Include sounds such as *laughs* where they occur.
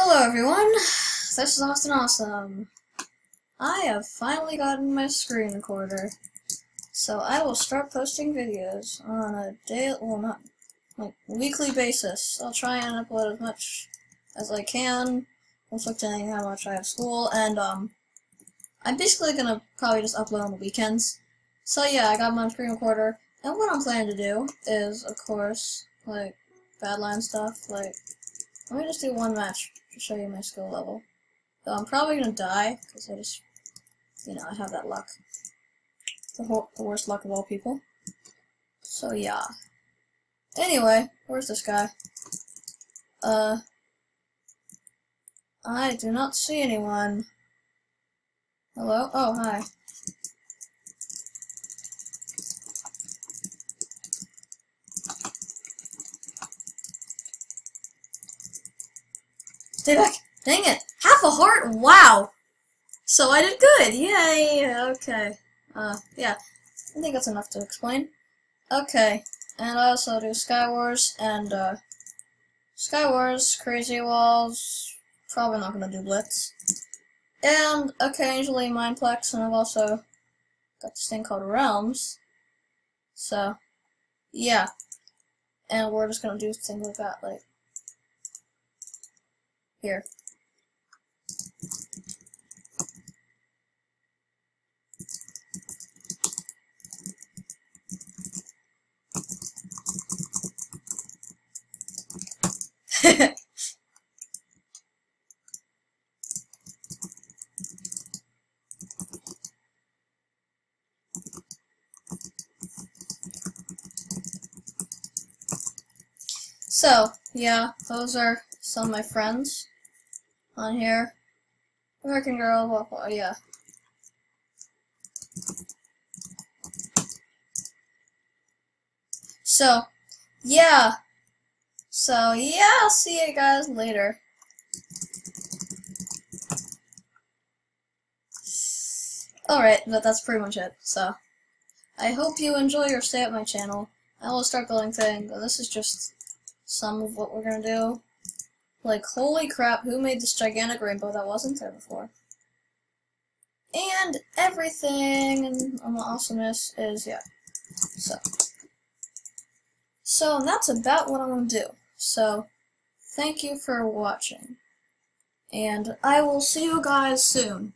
Hello everyone, *sighs* this is Austin Awesome. I have finally gotten my screen recorder, so I will start posting videos on a day, well not, like weekly basis. I'll try and upload as much as I can, conflicting how much I have school, and um, I'm basically gonna probably just upload on the weekends. So yeah, I got my screen recorder, and what I'm planning to do is, of course, like, Badland stuff, like, let me just do one match to show you my skill level. Though I'm probably gonna die, because I just, you know, I have that luck. The, whole, the worst luck of all people. So yeah. Anyway, where's this guy? Uh, I do not see anyone. Hello? Oh, hi. Stay back! Dang it! Half a heart? Wow! So I did good! Yay! Okay. Uh, yeah. I think that's enough to explain. Okay. And I also do Skywars and, uh, Skywars, Crazy Walls, probably not gonna do Blitz. And occasionally Mineplex, and I've also got this thing called Realms. So, yeah. And we're just gonna do things like that, like, here. *laughs* so, yeah, those are some of my friends on here. American Girl, well, well, yeah. So, yeah. So, yeah, I'll see you guys later. Alright, but that's pretty much it, so. I hope you enjoy your stay at my channel. I will start building things, this is just some of what we're gonna do. Like, holy crap, who made this gigantic rainbow that wasn't there before? And everything on the awesomeness is, yeah. So. So, that's about what I'm to do. So, thank you for watching. And I will see you guys soon.